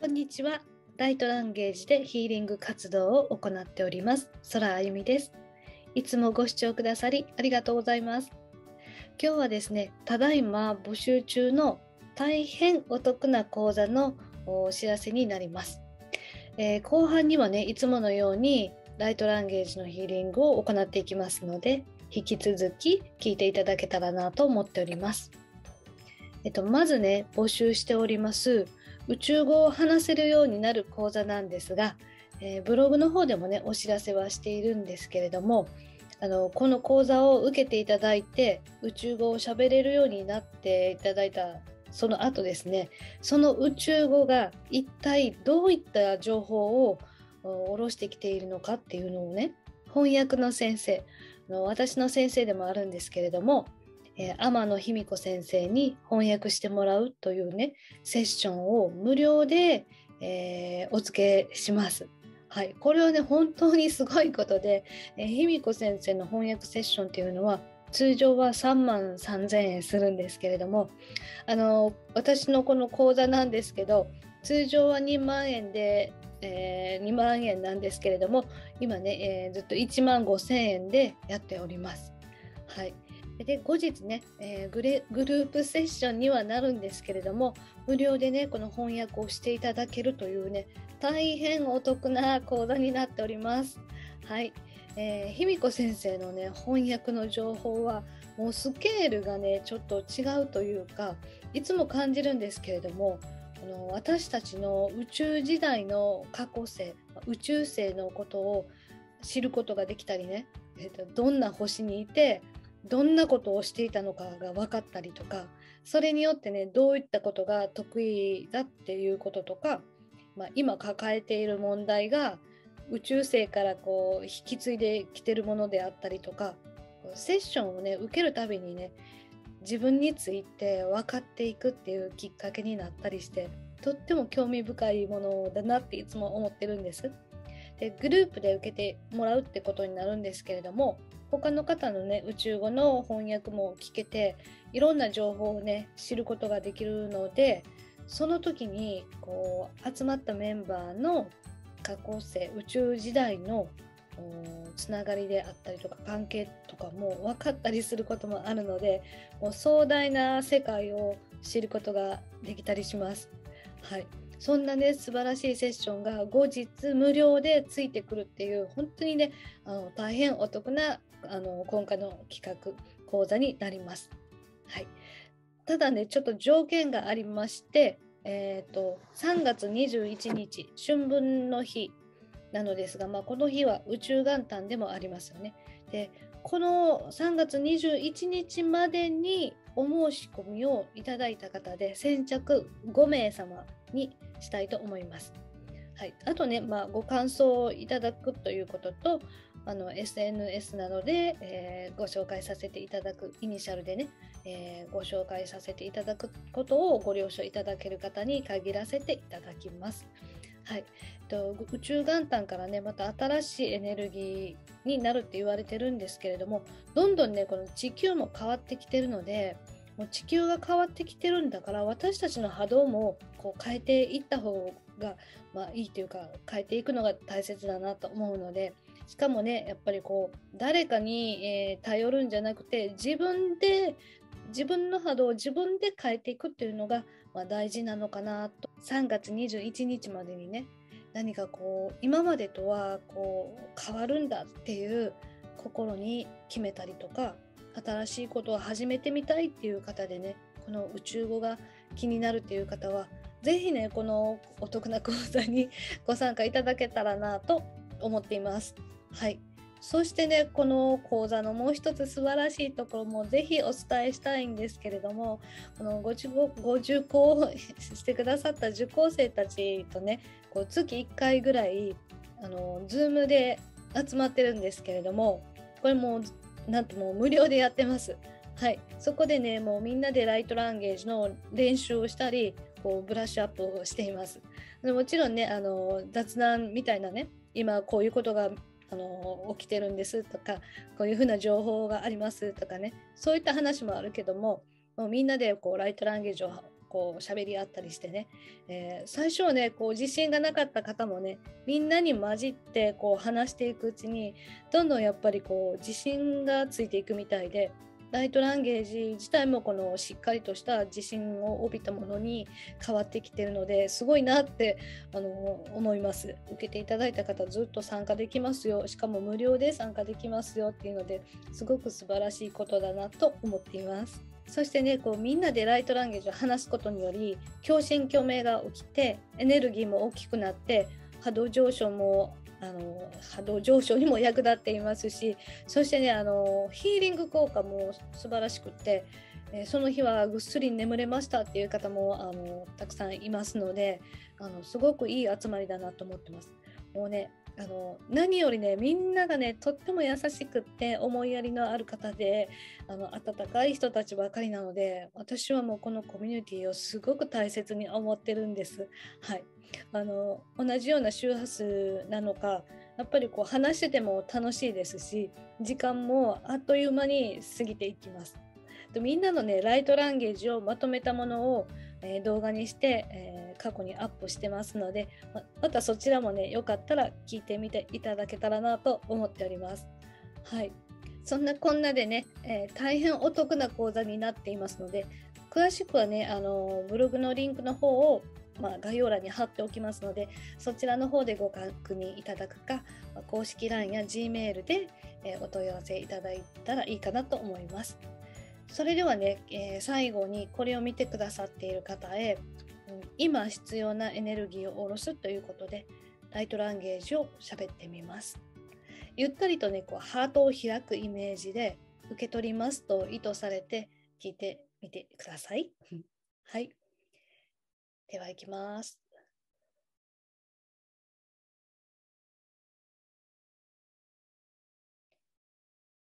こんにちは。ライトランゲージでヒーリング活動を行っております。空あゆみです。いつもご視聴くださりありがとうございます。今日はですね、ただいま募集中の大変お得な講座のお知らせになります。えー、後半にはね、いつものようにライトランゲージのヒーリングを行っていきますので、引き続き聞いていただけたらなと思っております。えっと、まずね、募集しております宇宙語を話せるようになる講座なんですが、えー、ブログの方でもね、お知らせはしているんですけれども、あのこの講座を受けていただいて宇宙語を喋れるようになっていただいたその後ですねその宇宙語が一体どういった情報を下ろしてきているのかっていうのをね翻訳の先生の私の先生でもあるんですけれども、天野卑美子先生に翻訳してもらうというねセッションを無料で、えー、お付けします。はい、これはね本当にすごいことで、えー、卑美子先生の翻訳セッションっていうのは通常は3万3000円するんですけれどもあの私のこの講座なんですけど通常は2万円でえー、2万円なんですけれども今ね、えー、ずっと1万5千円でやっております。はい、で後日ね、えー、グレグループセッションにはなるんですけれども無料でねこの翻訳をしていただけるというね大変お得な講座になっております。はい、えー、卑美子先生のね翻訳の情報はもうスケールがねちょっと違うというかいつも感じるんですけれどもこの私たちの宇宙時代の過去世宇宙生のことを知ることができたりね、えー、とどんな星にいてどんなことをしていたのかが分かったりとかそれによってねどういったことが得意だっていうこととか、まあ、今抱えている問題が宇宙生からこう引き継いできてるものであったりとかセッションをね受けるたびにね自分について分かっていくっていうきっかけになったりしてとっても興味深いものだなっていつも思ってるんです。でグループで受けてもらうってことになるんですけれども他の方のね宇宙語の翻訳も聞けていろんな情報をね知ることができるのでその時にこう集まったメンバーの過去世宇宙時代のつながりであったりとか関係とかも分かったりすることもあるのでもう壮大な世界を知ることができたりします。はい、そんなね素晴らしいセッションが後日無料でついてくるっていう本当にねあの大変お得なあの今回の企画講座になります。はい、ただねちょっと条件がありまして、えーと、3月21日春分の日なのですが、まあ、この日は宇宙元旦でもありますよね。でこの3月21日までにお申し込みをいただいた方で先着5名様にしたいと思います。はい、あとね、まあ、ご感想をいただくということとあの SNS などで、えー、ご紹介させていただくイニシャルでね、えー、ご紹介させていただくことをご了承いただける方に限らせていただきます。はい、と宇宙元旦からねまた新しいエネルギーになるって言われてるんですけれどもどんどんねこの地球も変わってきてるのでもう地球が変わってきてるんだから私たちの波動もこう変えていった方が、まあ、いいというか変えていくのが大切だなと思うのでしかもねやっぱりこう誰かに、えー、頼るんじゃなくて自分で自分の波動を自分で変えていくっていうのが、まあ、大事なのかなと3月21日までにね何かこう今までとはこう変わるんだっていう心に決めたりとか新しいことを始めてみたいっていう方でねこの宇宙語が気になるっていう方は是非ねこのお得な講座にご参加いただけたらなと思っています。はいそしてねこの講座のもう一つ素晴らしいところもぜひお伝えしたいんですけれどもこのご受ご受講してくださった受講生たちとねこう月1回ぐらいあの Zoom で集まってるんですけれどもこれもなんともう無料でやってます。はい、そこでねもうみんなでライトランゲージの練習をしたりこうブラッシュアップをしています。もちろんねあの雑談みたいなね今こういうことがあの起きてるんですとかこういうふうな情報がありますとかね。そういった話もあるけどももうみんなでこうライトランゲージをこう喋り合ったりしてね、えー、最初はねこう自信がなかった方もねみんなに混じってこう話していくうちにどんどんやっぱりこう自信がついていくみたいでライトランゲージ自体もこのしっかりとした自信を帯びたものに変わってきてるのですごいなってあの思います。受けていただいた方ずっと参加できますよ。しかも無料で参加できますよっていうのですごく素晴らしいことだなと思っています。そしてねこうみんなでライトランゲージを話すことにより共振共鳴が起きてエネルギーも大きくなって波動上昇もあの波動上昇にも役立っていますしそしてねあのヒーリング効果も素晴らしくて、えその日はぐっすり眠れましたっていう方もあのたくさんいますのであのすごくいい集まりだなと思ってます。もうねあの何よりねみんながねとっても優しくって思いやりのある方であの温かい人たちばかりなので私はもうこのコミュニティをすごく大切に思ってるんです。はい、あの同じような周波数なのかやっぱりこう話してても楽しいですし時間もあっという間に過ぎていきます。みんなのねライトランゲージをまとめたものを、えー、動画にして、えー、過去にアップしてますのでまたそちらもねよかったら聞いてみていただけたらなと思っております。はいそんなこんなでね、えー、大変お得な講座になっていますので詳しくはねあのブログのリンクの方をまあ、概要欄に貼っておきますのでそちらの方でご確認いただくか公式 LINE や Gmail で、えお問い合わせいただいたらいいかなと思います。それではね、えー、最後にこれを見てくださっている方へ、今必要なエネルギーを下ろすということでライトランゲージを喋ってみます。ゆったりとねこうハートを開くイメージで受け取りますと意図されて聞いてみてください。はい。では行きます。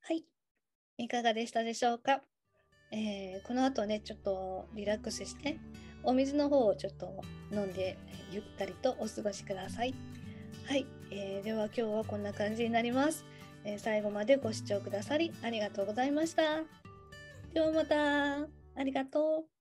はい。いかがでしたでしょうか？えー、この後ねちょっとリラックスしてお水の方をちょっと飲んでゆったりとお過ごしください。はい、えー、では今日はこんな感じになります、えー、最後までご視聴くださりありがとうございました。ではまたありがとう。